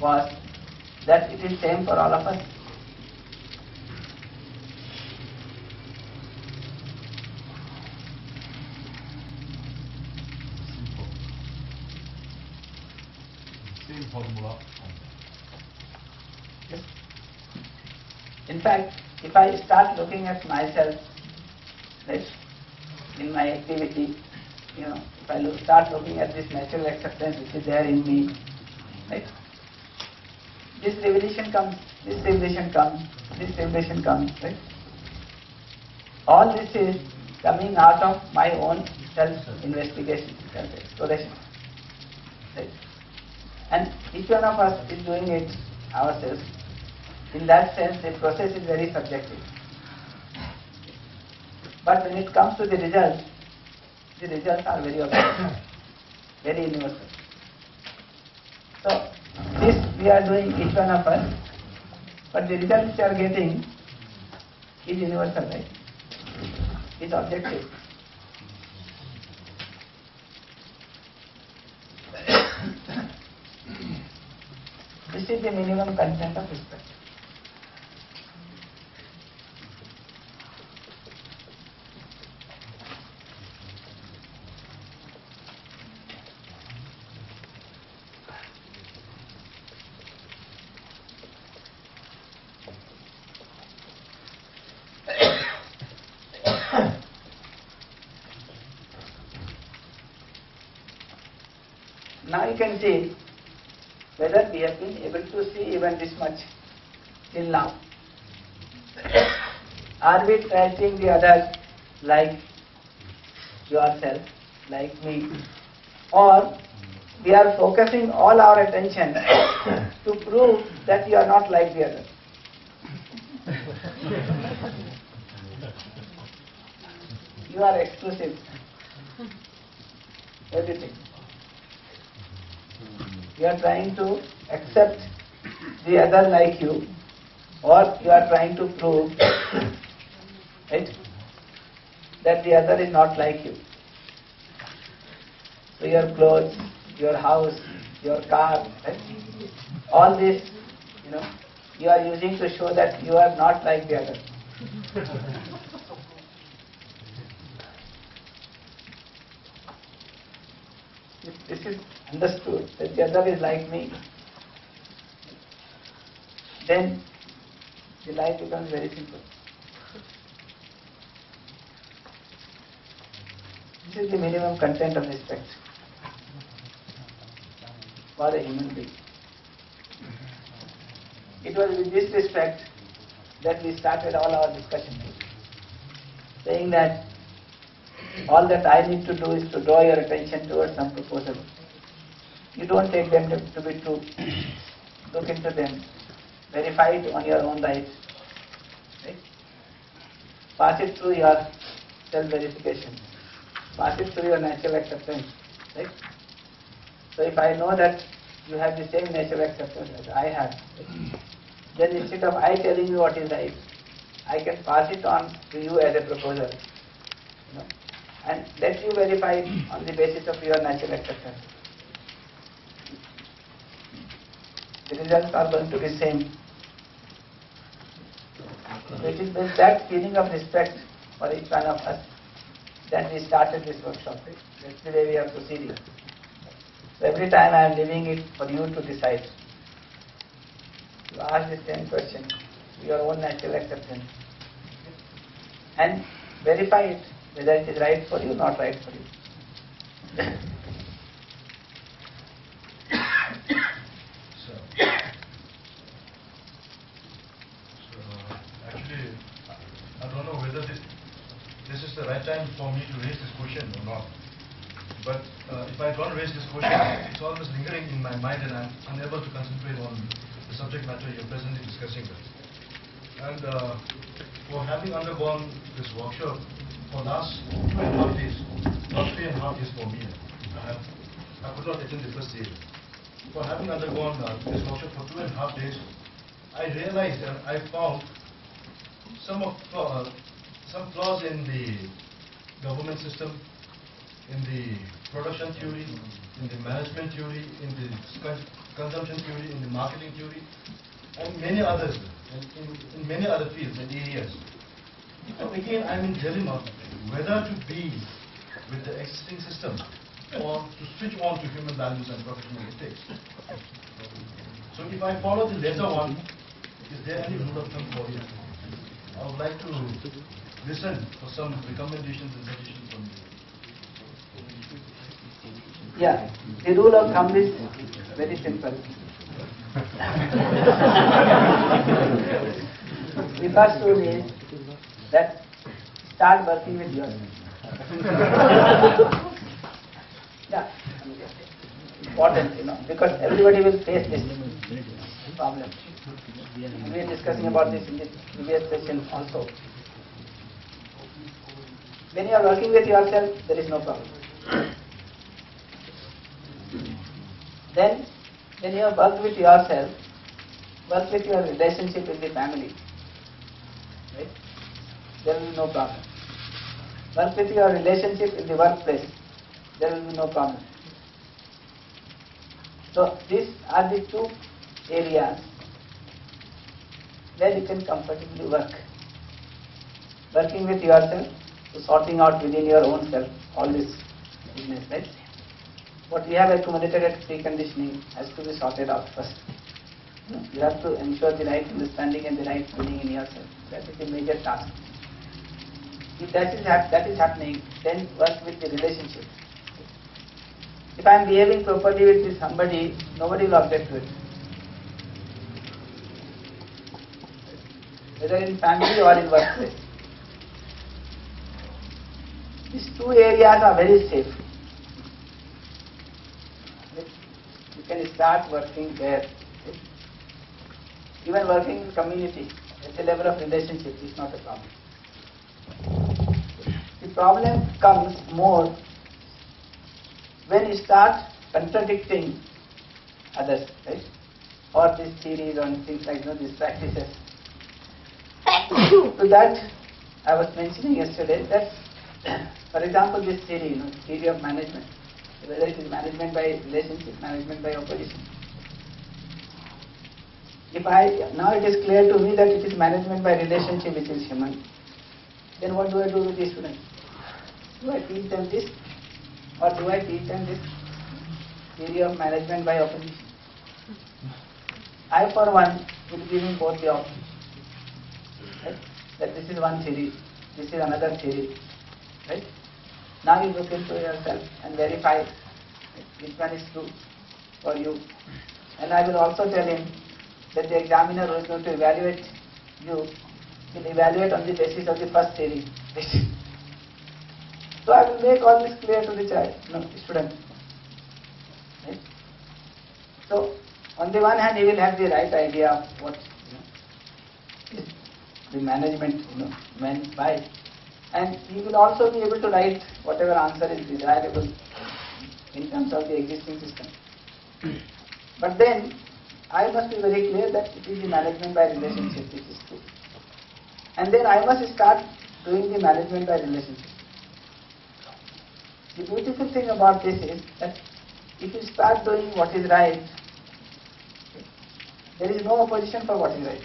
was that it is same for all of us. Same formula. Yes. In fact, if I start looking at myself, right, in my activity, you know, if I look, start looking at this natural acceptance which is there in me, right, this revelation comes, this revelation comes, this revelation comes, right. All this is coming out of my own self-investigation, self-exploration, right. And each one of us is doing it ourselves. In that sense, the process is very subjective. But when it comes to the results, the results are very objective, very universal. We are doing each one of us, but the results you are getting is universal, right? Is objective. This is the minimum content of respect. Now you can see whether we have been able to see even this much till now. Are we treating the others like yourself, like me, or we are focusing all our attention to prove that you are not like the others. you are exclusive. Everything. You are trying to accept the other like you, or you are trying to prove right, that the other is not like you. So your clothes, your house, your car, right, all this, you know, you are using to show that you are not like the other. This is understood that the other is like me, then the life becomes very simple. This is the minimum content of respect for a human being. It was with this respect that we started all our discussion, saying that all that I need to do is to draw your attention towards some proposal. You don't take them to, to be true. Look into them. Verify it on your own right. right? Pass it through your self-verification. Pass it through your natural acceptance. Right? So if I know that you have the same natural acceptance as I have, then instead of I telling you what is right, I can pass it on to you as a proposal. You know, and let you verify it on the basis of your natural acceptance. The results are going to be the same. It is with that feeling of respect for each one of us that we started this workshop. That's the way we are proceeding. So every time I am leaving it for you to decide. You ask the same question, your own natural acceptance. And verify it whether it is right for you, not right for you. So, so actually, I don't know whether this, this is the right time for me to raise this question or not. But uh, if I don't raise this question, it's always lingering in my mind and I'm unable to concentrate on the subject matter you're presently discussing with. And uh, for having undergone this workshop for last two and a half days, not three and a half years for me, I, have, I could not attend the first day. For having undergone uh, this workshop for two and a half days, I realized and I found some of uh, some flaws in the government system, in the production theory, in the management theory, in the consumption theory, in the marketing theory, and many others, in, in many other fields and areas. So again, I'm in dilemma whether to be with the existing system or to switch on to human values and professional ethics. So if I follow the latter one, is there any rule of thumb for it? I would like to listen for some recommendations and suggestions from you. Yeah, the rule of thumb is very simple. the first rule is that start working with yourself. yeah, important, you know, because everybody will face this problem. We are discussing about this in the previous session also. When you are working with yourself, there is no problem. Then, when you have worked with yourself, work with your relationship in the family. Right? There will be no problem. Work with your relationship in the workplace. There will be no problem. So, these are the two areas where you can comfortably work. Working with yourself, to sorting out within your own self all this business, right? What we have accumulated at preconditioning has to be sorted out first. You have to ensure the right understanding and the right feeling in yourself. That is the major task. If that is, that is happening, then work with the relationship. If I am behaving properly with somebody, nobody will object to it. Whether in family or in workplace. These two areas are very safe. You can start working there. Even working in community at the level of relationship is not a problem. The problem comes more when you start contradicting others, right? Or these theories or things like you know, these practices. to that, I was mentioning yesterday that, for example, this theory, you know, theory of management, whether it is management by relationship, management by opposition. If I now it is clear to me that it is management by relationship which is human, then what do I do with the students? Do I teach them this, or do I teach them this theory of management by opposition? I, for one, will give him both the options. Right? That this is one theory, this is another theory. Right? Now you look into yourself and verify which one is true for you. And I will also tell him that the examiner who is going to evaluate you will evaluate on the basis of the first theory. so I will make all this clear to the child, no, student. Right? So on the one hand, he will have the right idea of what you know, is the management you know, meant by, and he will also be able to write whatever answer is desirable in terms of the existing system. but then, I must be very clear that it is the management by relationship which is true. And then I must start doing the management by relationship. The beautiful thing about this is that if you start doing what is right, there is no opposition for what is right.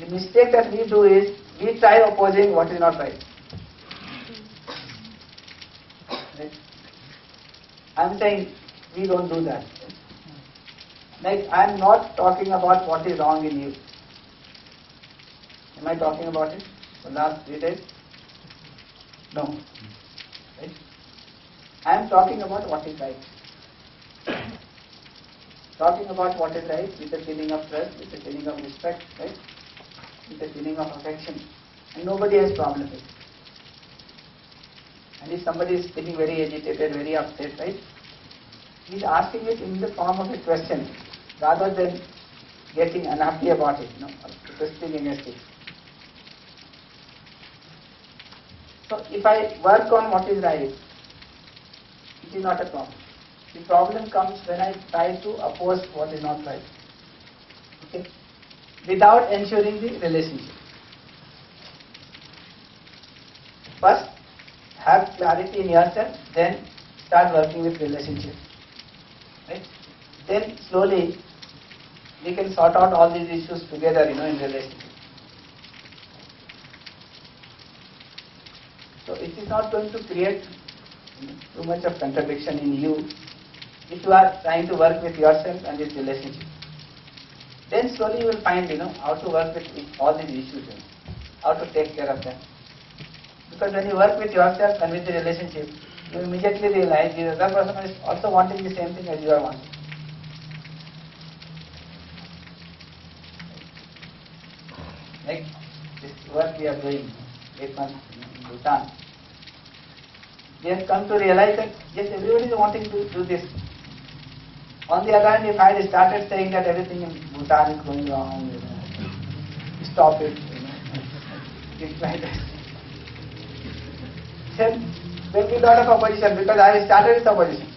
The mistake that we do is we try opposing what is not right. right? I'm saying we don't do that. Like I'm not talking about what is wrong in you. Am I talking about it for last three days? No. Right? I am talking about what is right. talking about what is right with a feeling of trust, with a feeling of respect, right? With a feeling of affection. And nobody has problem with it. And if somebody is feeling very agitated, very upset, right? He's asking it in the form of a question rather than getting unhappy about it, you know, or protesting against it. So if I work on what is right, it is not a problem. The problem comes when I try to oppose what is not right. Okay? Without ensuring the relationship. First, have clarity in yourself, then start working with relationship. Right? then slowly we can sort out all these issues together, you know, in relationship. So it is not going to create too much of contradiction in you if you are trying to work with yourself and this relationship. Then slowly you will find, you know, how to work with all these issues, you know, how to take care of them. Because when you work with yourself and with the relationship, you immediately realize the other person is also wanting the same thing as you are wanting. Like this work we are doing, eight months in Bhutan. We have come to realize that yes, everybody is wanting to do this. On the other hand, if I started saying that everything in Bhutan is going wrong, you know, stop it, you know, things like that, then there will be a lot of opposition because I started with opposition.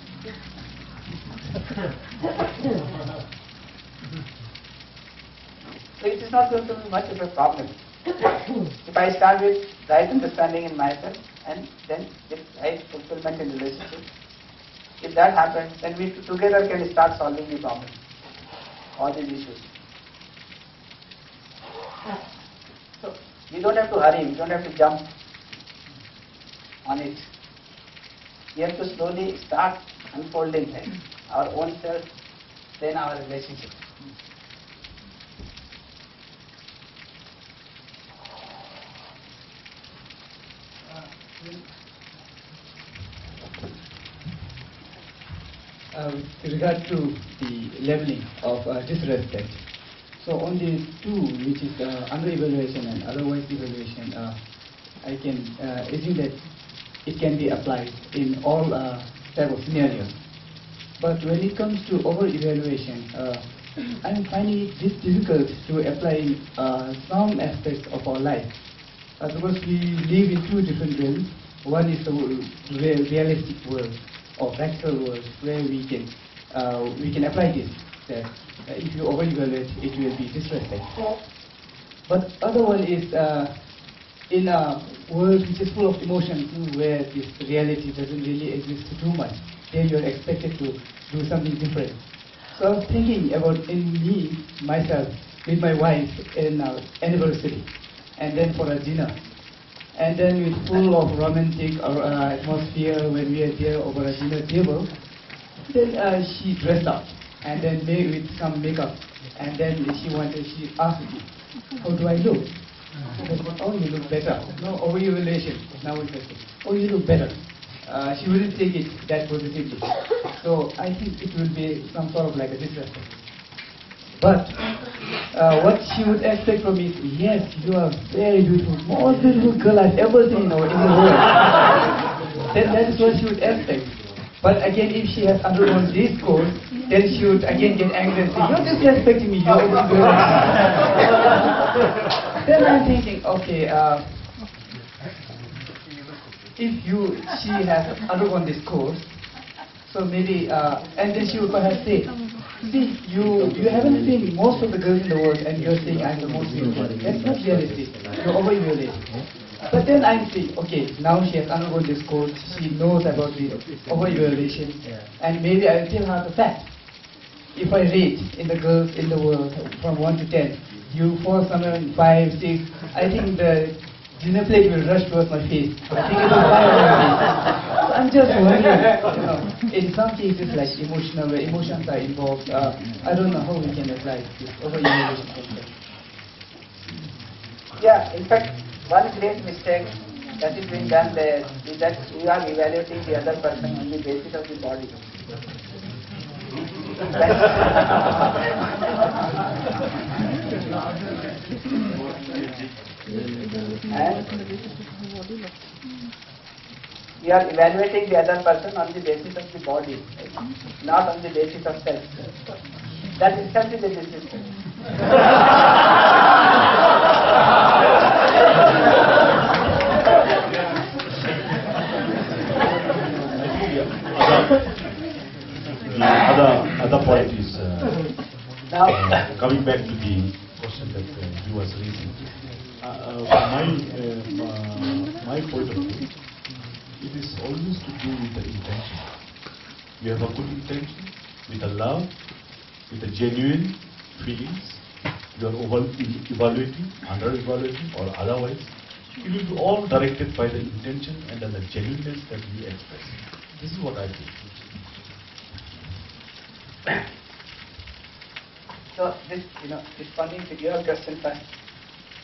So it is not going to be much of a problem. if I start with right understanding in myself and then with right fulfillment in relationship, if that happens, then we together can start solving the problem, all these issues. So we don't have to hurry, we don't have to jump on it. We have to slowly start unfolding right? our own self, then our relationship. Uh, with regard to the leveling of uh, disrespect, so only two, which is uh, under evaluation and otherwise evaluation, uh, I can uh, assume that it can be applied in all uh, type of scenarios. But when it comes to over evaluation, uh, I'm finding it difficult to apply some aspects of our life. Because we live in two different realms. One is the realistic world or practical world where we can uh, we can apply this. That uh, if you over-evaluate, it will be disrespect. But other one is uh, in a world which is full of emotions, where this reality doesn't really exist too much. Then you're expected to do something different. So I was thinking about in me, myself, with my wife in our anniversary, and then for a dinner. And then with full of romantic uh, atmosphere when we are there over a dinner table, then uh, she dressed up and then made with some makeup. And then she wanted, she asked me, how do I look? I said, oh, you look better. No, over evaluation. Now it's. Oh, you look better. Uh, she wouldn't take it that positively. So I think it will be some sort of like a disrespect. But uh, what she would expect from me is, yes, you are very beautiful, most beautiful girl I've ever seen in the world. then that is what she would expect. But again, if she has undergone this course, then she would again get angry and say, you're disrespecting me, you're then I'm thinking, okay, uh, if you, she has undergone this course, so maybe, uh, and then she would perhaps say, see, you, you haven't seen most of the girls in the world and you're saying I'm the most beautiful. That's not realistic. You're over-evaluating. But then I'm saying, okay, now she has undergone this course, she knows about the over-evaluation, and maybe I'll tell her the fact. If I rate in the girls in the world from 1 to 10, you fall somewhere in 5, 6, I think the dinner plate will rush towards my face. I think it will fly on my face. So I'm just wondering, you know, in some cases like emotional, where emotions are involved, uh, I don't know how we can apply this over-evaluation. Yeah, in fact, one great mistake that is being done there is that we are evaluating the other person on the basis of the body. and we are evaluating the other person on the basis of the body, not on the basis of self. That itself is a. point is, uh, Now, uh, coming back to the question that uh, he was raising. Uh, uh, my, uh, uh, my point of view, it is always to do with the intention. You have a good intention, with a love, with a genuine feelings, you are over evaluating, under evaluating or otherwise, it will be all directed by the intention and the genuineness that we express. This is what I feel. So this, you know, responding to your question first.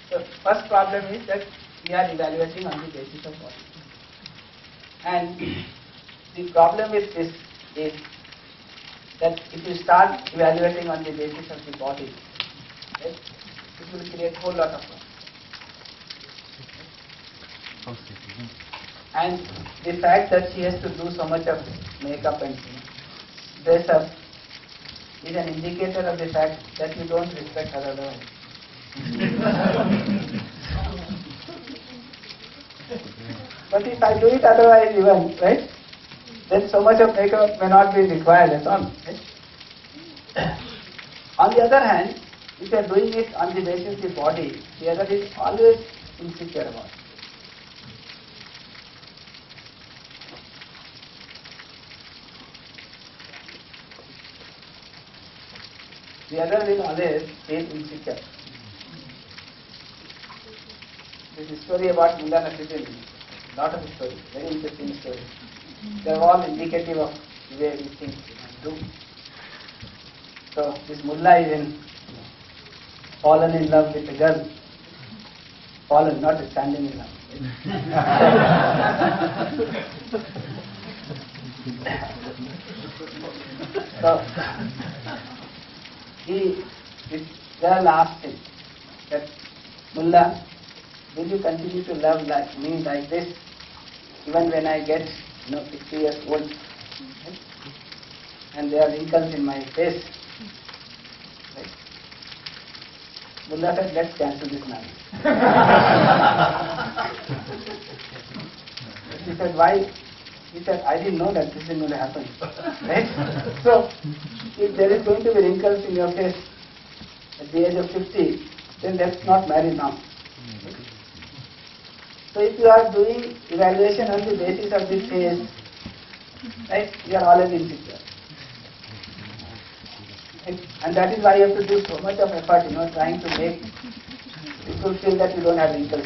The first problem is that we are evaluating on the basis of what? And the problem with this is that if you start evaluating on the basis of the body, right, it will create whole lot of problems. And the fact that she has to do so much of makeup and dress up is an indicator of the fact that you don't respect other otherwise. but if I do it otherwise even, right, then so much of makeup may not be required at all. Right? on the other hand, if you are doing it on the basis of the body, the other is always insecure about it. The other will always feel insecure. This is story about Mullah Nasruddin, lot of stories, very interesting story. They are all indicative of the way we think and do. So this Mullah is in, fallen in love with a girl. Fallen, not standing in love. so he, this girl asked him that, Mullah, will you continue to love like me like this even when I get, you know, 50 years old? And there are wrinkles in my face. Right? Mullah said, let's cancel this marriage. he said, why? He said, I didn't know that this is going to happen. Right? So, if there is going to be wrinkles in your face at the age of 50, then let's not marry now. So if you are doing evaluation on the basis of the face, right, you are always insecure. And that is why you have to do so much of effort, you know, trying to make people feel that you don't have wrinkles,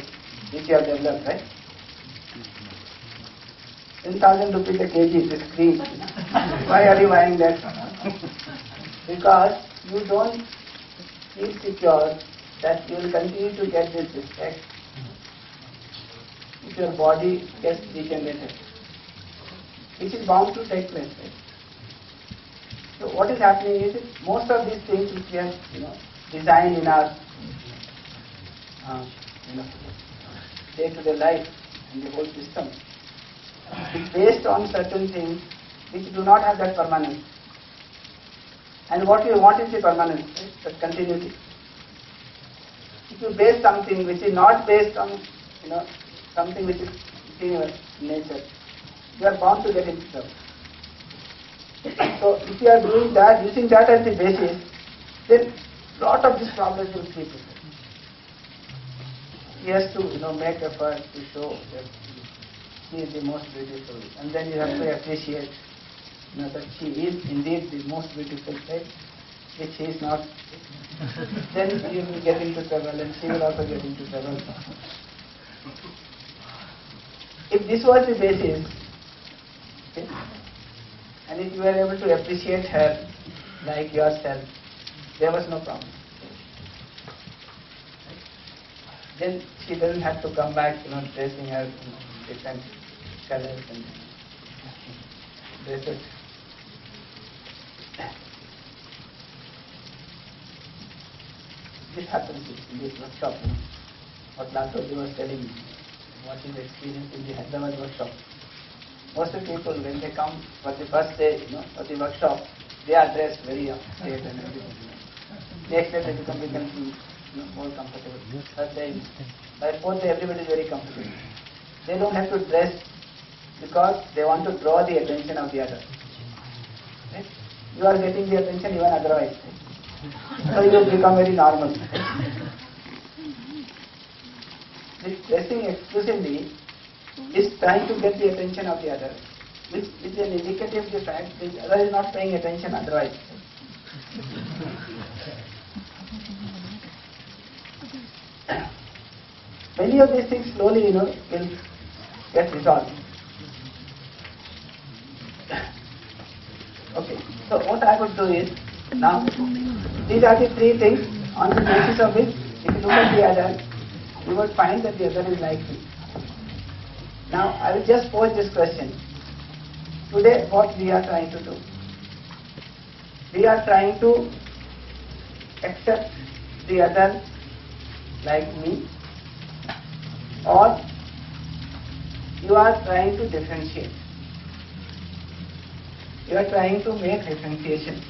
which you have developed, right? 10,000 rupees a kg, this cream. Why are you buying that? because you don't feel secure that you will continue to get this respect if your body gets degenerated, which is bound to take place. So what is happening is most of these things which we have, you know, designed in our, uh, day-to-day life and the whole system, is based on certain things which do not have that permanence. And what you want is the permanence, right? the continuity. If you base something which is not based on, you know, something which is in your nature, you are bound to get into trouble. So if you are doing that, using that as the basis, then lot of these problems will creep in. He has to, you know, make effort to show that he is the most beautiful, and then you have to appreciate, you know, that she is indeed the most beautiful, right? Which she is not. then you will get into trouble, and she will also get into trouble. If this was the basis, okay, and if you were able to appreciate her like yourself, there was no problem. Then she doesn't have to come back, you know, dressing her in different colors and dresses. This happens in this workshop. You what Lathoji was telling me, what is experience in the Hyderabad workshop. Most of people, when they come for the first day, you know, for the workshop, they are dressed very upstate and everything. You. Next day they become, become you know, more comfortable. Third day, by fourth day, everybody is very comfortable. They don't have to dress because they want to draw the attention of the other. Right? You are getting the attention even otherwise. So it has become very normal. this dressing exclusively is trying to get the attention of the other, which is an indicative of the fact that the other is not paying attention otherwise. Many of these things slowly, you know, will get resolved. Okay, so what I would do is, now, these are the three things on the basis of which, if you look at the other, you would find that the other is like me. Now, I will just pose this question. Today, what we are trying to do? We are trying to accept the other like me, or you are trying to differentiate. You are trying to make differentiation.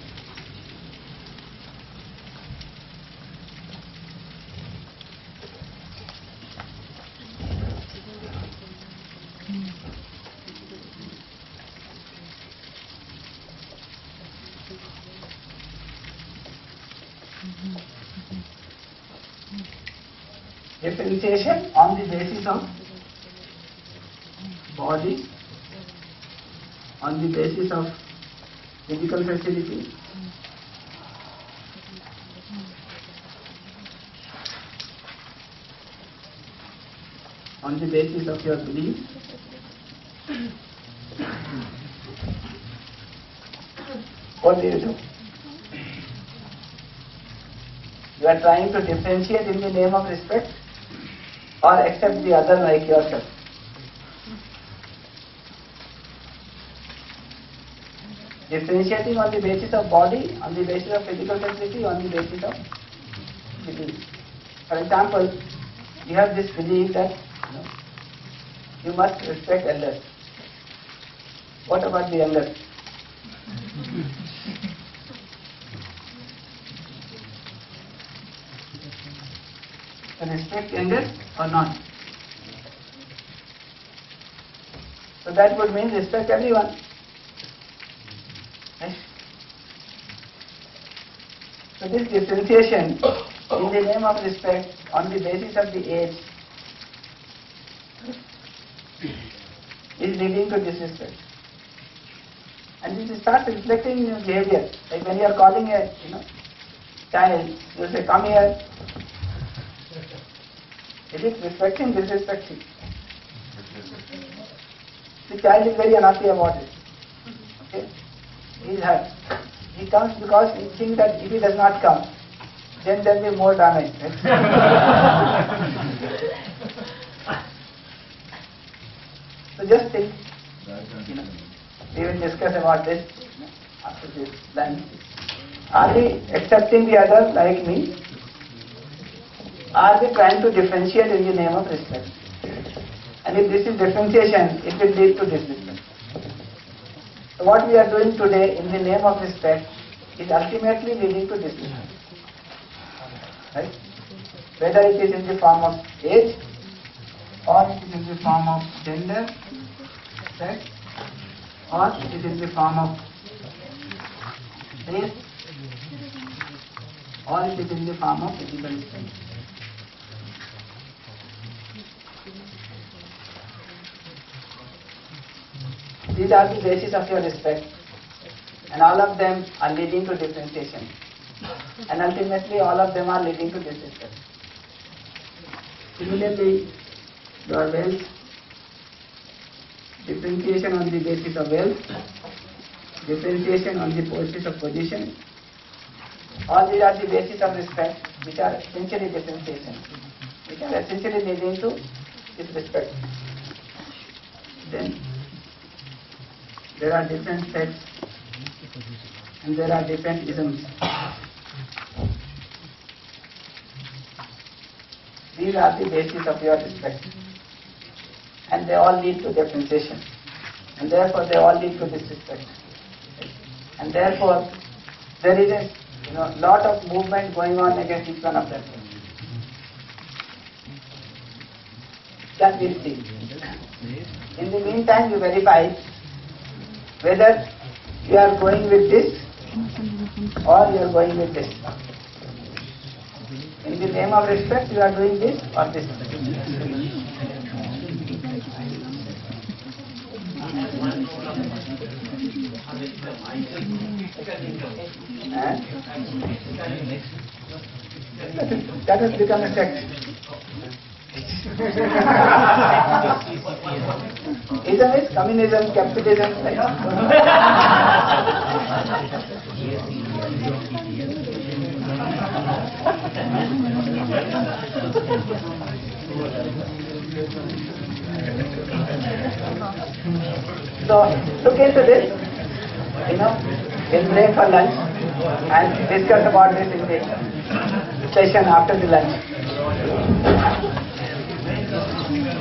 Differentiation on the basis of body, on the basis of physical facility, on the basis of your belief, what do you do? You are trying to differentiate in the name of respect or accept the other like yourself. Differentiating on the basis of body, on the basis of physical facility, on the basis of belief. For example, you have this belief that you, know, you must respect elders. What about the younger? To respect elders or not. So that would mean respect everyone. Right? So this differentiation in the name of respect on the basis of the age is leading to disrespect. And this starts reflecting in your behavior. Like when you are calling a you know child, you say, come here, is it respecting, disrespecting? The child is very unhappy about it. Okay? He is hurt. He comes because he thinks that if he does not come, then there will be more damage. so just think, you know, we will discuss about this after this lunch. Are we accepting the other like me? Are we trying to differentiate in the name of respect? And if this is differentiation, it will lead to disrespect. What we are doing today in the name of respect is ultimately leading to disrespect. Right? Whether it is in the form of age or it is in the form of gender, sex, or it is in the form of race, or it is in the form of physical strength. These are the basis of your respect, and all of them are leading to differentiation, and ultimately all of them are leading to disrespect. Similarly, your wealth, differentiation on the basis of wealth, differentiation on the basis of position, all these are the basis of respect, which are essentially differentiation, which are essentially leading to disrespect. Then there are different sects and there are different isms. These are the basis of your respect. And they all lead to differentiation. And therefore they all lead to disrespect. And therefore there is a you know, lot of movement going on against each one of them. That we'll see. In the meantime, you verify whether you are going with this or you are going with this. In the name of respect, you are doing this or this. That has become a sect. Is communism, capitalism. So look into this, you know, in break for lunch and discuss about this in the session after the lunch. Thank you.